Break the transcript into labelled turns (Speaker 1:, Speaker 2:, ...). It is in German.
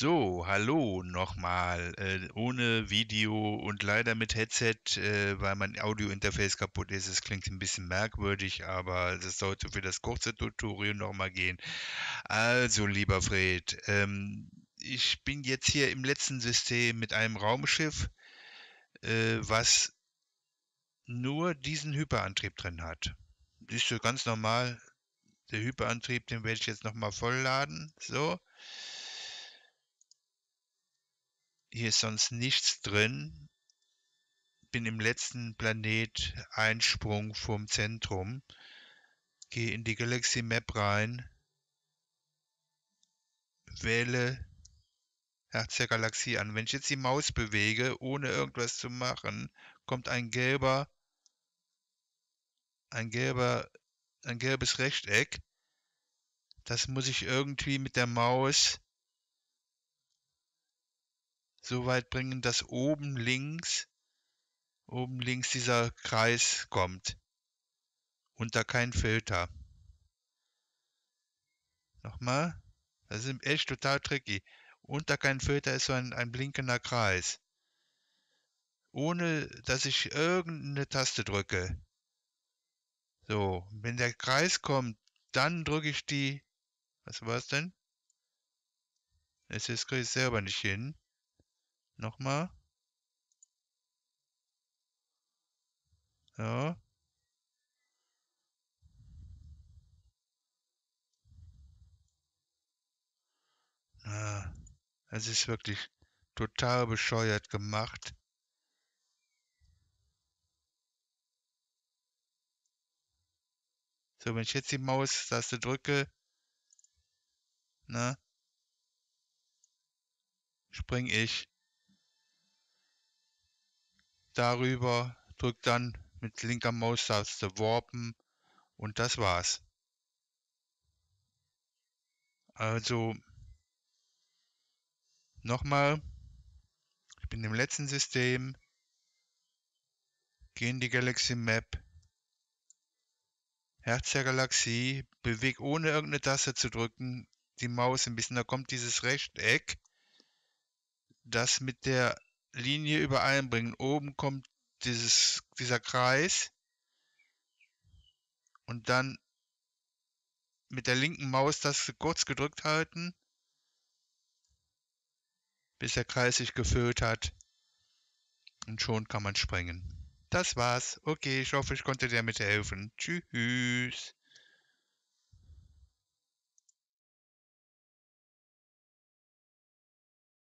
Speaker 1: So, hallo nochmal. Äh, ohne Video und leider mit Headset, äh, weil mein Audiointerface kaputt ist. Es klingt ein bisschen merkwürdig, aber es sollte für das kurze Tutorial nochmal gehen. Also, lieber Fred, ähm, ich bin jetzt hier im letzten System mit einem Raumschiff, äh, was nur diesen Hyperantrieb drin hat. ist so ganz normal. Der Hyperantrieb, den werde ich jetzt nochmal vollladen. So. Hier ist sonst nichts drin. Bin im letzten Planet Einsprung vom Zentrum. Gehe in die Galaxy Map rein. Wähle Herz der Galaxie an. Wenn ich jetzt die Maus bewege, ohne irgendwas zu machen, kommt ein gelber, ein gelber, ein gelbes Rechteck. Das muss ich irgendwie mit der Maus so weit bringen, dass oben links, oben links dieser Kreis kommt. Da kein Filter. Nochmal. Das ist echt total tricky. Unter kein Filter ist so ein, ein blinkender Kreis. Ohne dass ich irgendeine Taste drücke. So, wenn der Kreis kommt, dann drücke ich die. Was war es denn? Jetzt kriege ich selber nicht hin. Nochmal. Ja. Ah, es ist wirklich total bescheuert gemacht. So, wenn ich jetzt die Maustaste drücke, na, springe ich darüber, drückt dann mit linker Maustaste Warpen und das war's. Also nochmal, ich bin im letzten System, gehe in die Galaxy Map, Herz der Galaxie, bewege ohne irgendeine Taste zu drücken die Maus ein bisschen, da kommt dieses Rechteck, das mit der Linie übereinbringen. Oben kommt dieses, dieser Kreis und dann mit der linken Maustaste kurz gedrückt halten, bis der Kreis sich gefüllt hat und schon kann man springen. Das war's. Okay, ich hoffe, ich konnte dir damit helfen. Tschüss.